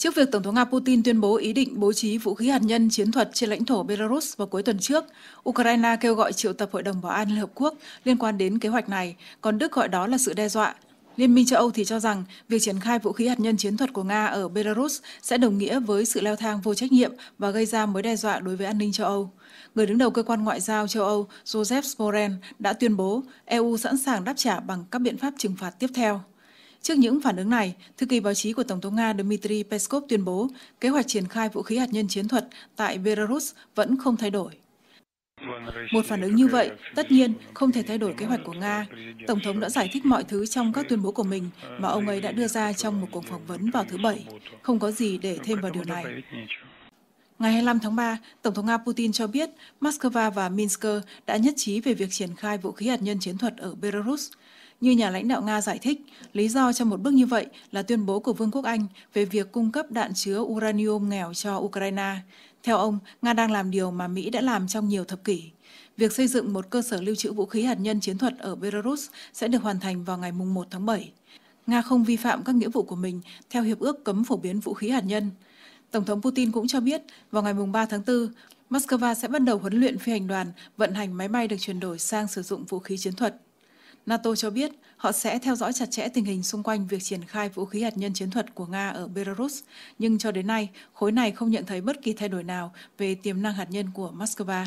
Trước việc Tổng thống Nga Putin tuyên bố ý định bố trí vũ khí hạt nhân chiến thuật trên lãnh thổ Belarus vào cuối tuần trước, Ukraine kêu gọi triệu tập Hội đồng Bảo an Liên Hợp Quốc liên quan đến kế hoạch này, còn Đức gọi đó là sự đe dọa. Liên minh châu Âu thì cho rằng việc triển khai vũ khí hạt nhân chiến thuật của Nga ở Belarus sẽ đồng nghĩa với sự leo thang vô trách nhiệm và gây ra mối đe dọa đối với an ninh châu Âu. Người đứng đầu cơ quan ngoại giao châu Âu Joseph Borrell đã tuyên bố EU sẵn sàng đáp trả bằng các biện pháp trừng phạt tiếp theo. Trước những phản ứng này, thư ký báo chí của Tổng thống Nga Dmitry Peskov tuyên bố kế hoạch triển khai vũ khí hạt nhân chiến thuật tại Belarus vẫn không thay đổi. Một phản ứng như vậy, tất nhiên, không thể thay đổi kế hoạch của Nga. Tổng thống đã giải thích mọi thứ trong các tuyên bố của mình mà ông ấy đã đưa ra trong một cuộc phỏng vấn vào thứ Bảy. Không có gì để thêm vào điều này. Ngày 25 tháng 3, Tổng thống Nga Putin cho biết Moscow và Minsk đã nhất trí về việc triển khai vũ khí hạt nhân chiến thuật ở Belarus. Như nhà lãnh đạo Nga giải thích, lý do cho một bước như vậy là tuyên bố của Vương quốc Anh về việc cung cấp đạn chứa uranium nghèo cho Ukraine. Theo ông, Nga đang làm điều mà Mỹ đã làm trong nhiều thập kỷ. Việc xây dựng một cơ sở lưu trữ vũ khí hạt nhân chiến thuật ở Belarus sẽ được hoàn thành vào ngày 1 tháng 7. Nga không vi phạm các nghĩa vụ của mình theo Hiệp ước cấm phổ biến vũ khí hạt nhân. Tổng thống Putin cũng cho biết vào ngày 3 tháng 4, Moscow sẽ bắt đầu huấn luyện phi hành đoàn vận hành máy bay được chuyển đổi sang sử dụng vũ khí chiến thuật. NATO cho biết họ sẽ theo dõi chặt chẽ tình hình xung quanh việc triển khai vũ khí hạt nhân chiến thuật của Nga ở Belarus, nhưng cho đến nay, khối này không nhận thấy bất kỳ thay đổi nào về tiềm năng hạt nhân của Moscow.